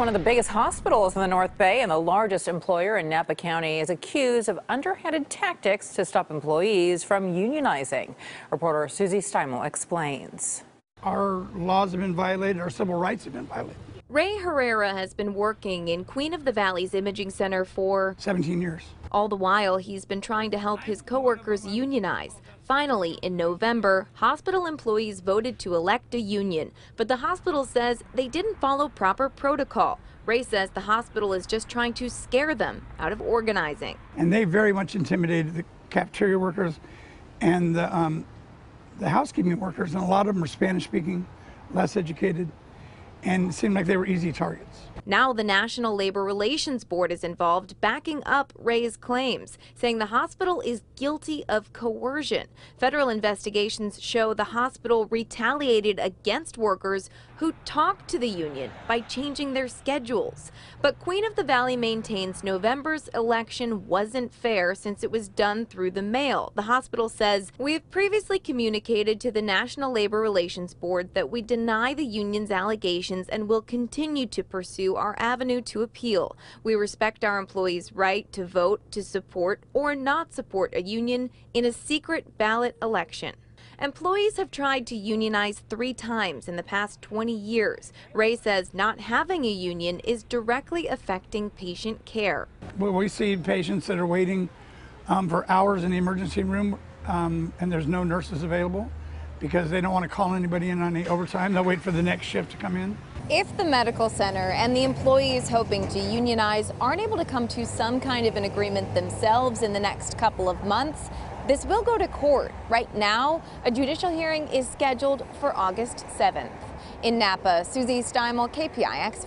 One of the biggest hospitals in the North Bay and the largest employer in Napa County is accused of underhanded tactics to stop employees from unionizing. Reporter Susie Steimle explains. Our laws have been violated, our civil rights have been violated. Ray Herrera has been working in Queen of the Valley's Imaging Center for 17 years. All the while, he's been trying to help his coworkers unionize. Finally, in November, hospital employees voted to elect a union, but the hospital says they didn't follow proper protocol. Ray says the hospital is just trying to scare them out of organizing. And they very much intimidated the cafeteria workers and the, um, the housekeeping workers, and a lot of them are Spanish speaking, less educated and seemed like they were easy targets. Now the National Labor Relations Board is involved, backing up Ray's claims, saying the hospital is guilty of coercion. Federal investigations show the hospital retaliated against workers who talked to the union by changing their schedules. But Queen of the Valley maintains November's election wasn't fair since it was done through the mail. The hospital says, We have previously communicated to the National Labor Relations Board that we deny the union's allegations and will continue to pursue our avenue to appeal. We respect our employees' right to vote, to support, or not support a union in a secret ballot election. Employees have tried to unionize three times in the past 20 years. Ray says not having a union is directly affecting patient care. We see patients that are waiting um, for hours in the emergency room um, and there's no nurses available because they don't want to call anybody in on any overtime. They'll wait for the next shift to come in. If the medical center and the employees hoping to unionize aren't able to come to some kind of an agreement themselves in the next couple of months, this will go to court. Right now, a judicial hearing is scheduled for August 7th. In Napa, Susie Steimle, KPIX 5.